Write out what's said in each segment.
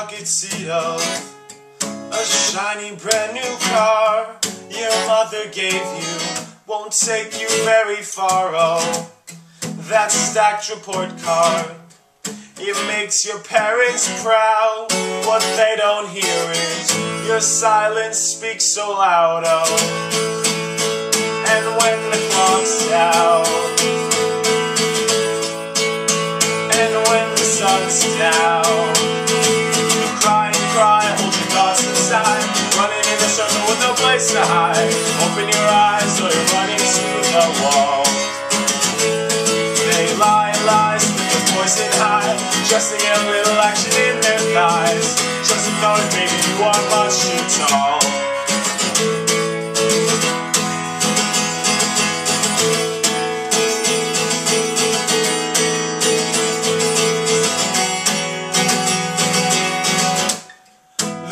bucket seat of a shiny brand new car. Your mother gave you won't take you very far, oh, that stacked report card. It makes your parents proud, what they don't hear is your silence speaks so loud, oh, and when the clock's down, and when the sun's down, inside, running in a circle with no place to hide. Open your eyes or you're running to the wall. They lie lies with their voice in high, get a little action in their thighs. Just ignore it, baby, you are much too tall.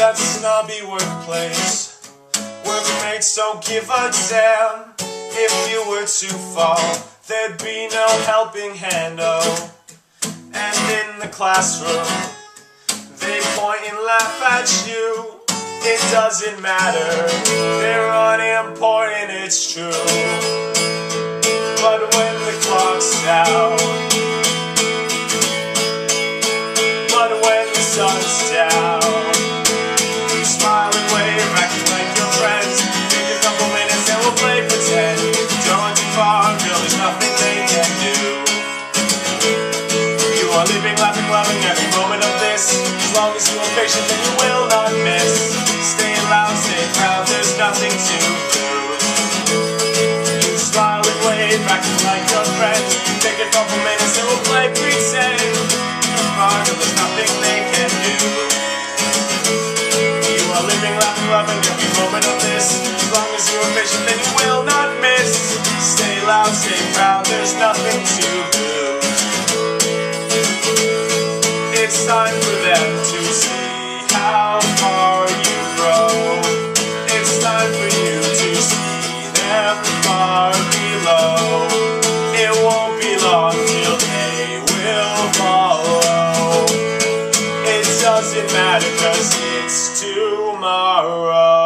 That snobby workplace, workmates don't give a damn. If you were to fall, there'd be no helping hand, oh. And in the classroom, they point and laugh at you. It doesn't matter, they're unimportant, it's true. Long as you will not miss. Stay loud, stay proud, there's nothing to lose. You smile and wave, acting like your friends. Take a couple minutes and we'll play pretend. Far, girl, there's nothing they can do. You are living, laughing, loving every moment of this. As long as you are patient, then you will not miss. Stay loud, stay proud, there's nothing to lose. It's time for them doesn't matter cause it's tomorrow.